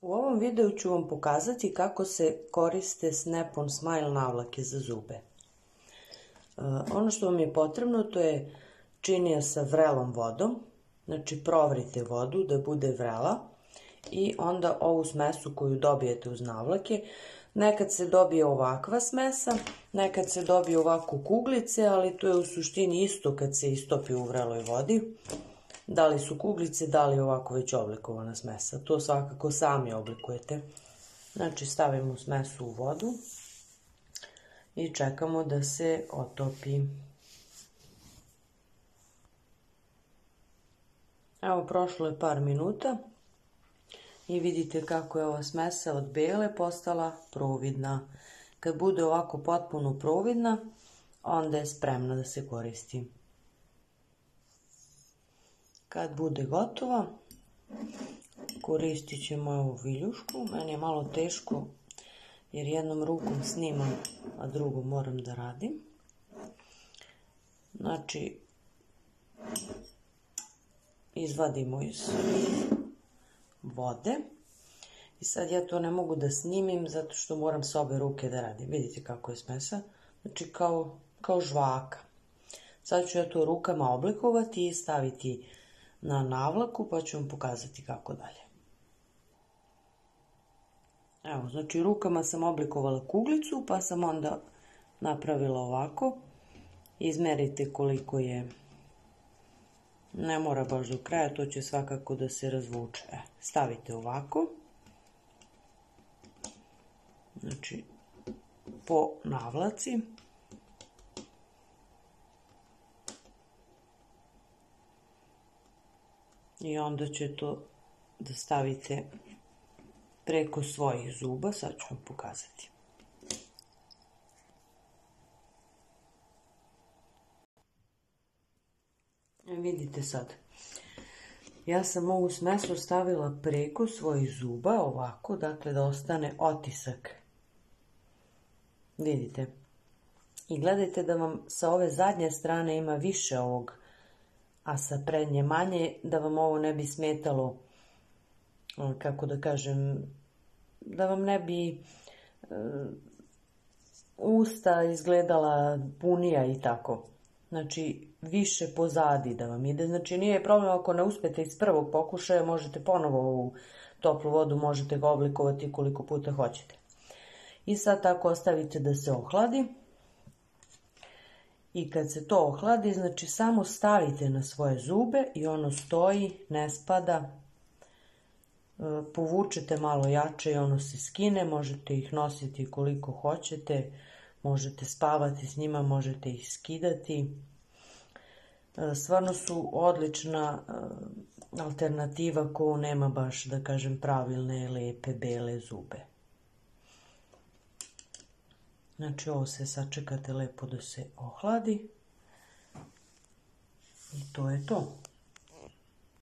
U ovom videu ću vam pokazati kako se koriste Snap-on Smile navlake za zube. E, ono što vam je potrebno to je činija sa vrelom vodom, znači provrite vodu da bude vrela i onda ovu smesu koju dobijete uz navlake. Nekad se dobije ovakva smesa, nekad se dobije ovako kuglice, ali to je u suštini isto kad se istopi u vreloj vodi da li su kuglice, da li ovako već oblikovana smesa. To svakako sami oblikujete. Znači stavimo smesu u vodu i čekamo da se otopi. Evo prošlo je par minuta i vidite kako je ova smesa od bele postala providna. Kad bude ovako potpuno providna, onda je spremna da se koristi. Kad bude gotova, koristit ćemo ovu viljušku. Meni je malo teško jer jednom rukom snimam, a drugom moram da radim. Znači, izvadimo iz vode. I sad ja to ne mogu da snimim zato što moram s obe ruke da radim. Vidite kako je smesa. Znači kao, kao žvaka. Sad ću ja to rukama oblikovati i staviti na navlaku pa ću vam pokazati kako dalje. Evo, znači rukama sam oblikovala kuglicu pa sam onda napravila ovako. Izmerite koliko je, ne mora baš do kraja, to će svakako da se razvuče. E, stavite ovako. Znači, po navlaci. I onda će to da stavite preko svojih zuba, sad ću vam pokazati. E, vidite sad, ja sam ovu smesu stavila preko svojih zuba, ovako, dakle da ostane otisak. Vidite. I gledajte da vam sa ove zadnje strane ima više ovog a sa prednje manje, da vam ovo ne bi smetalo, kako da kažem, da vam ne bi e, usta izgledala punija i tako. Znači, više pozadi da vam ide. Znači, nije problem ako ne uspete iz prvog pokušaja, možete ponovo u toplu vodu, možete ga oblikovati koliko puta hoćete. I sad tako ostavite da se ohladi i kad se to ohladi, znači samo stavite na svoje zube i ono stoji, ne spada, e, povučete malo jače i ono se skine, možete ih nositi koliko hoćete, možete spavati s njima, možete ih skidati. E, stvarno su odlična e, alternativa ko nema baš, da kažem, pravilne, lepe, bele zube. Znači ovo se sačekate lepo da se ohladi. I to je to.